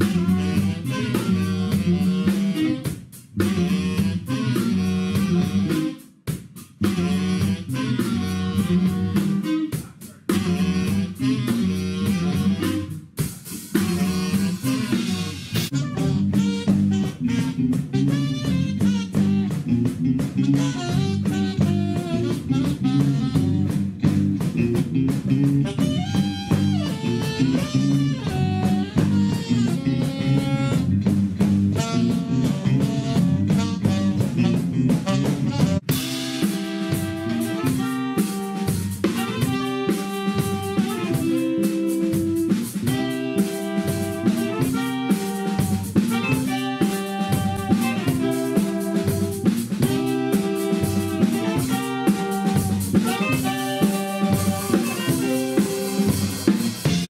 Mm-hmm.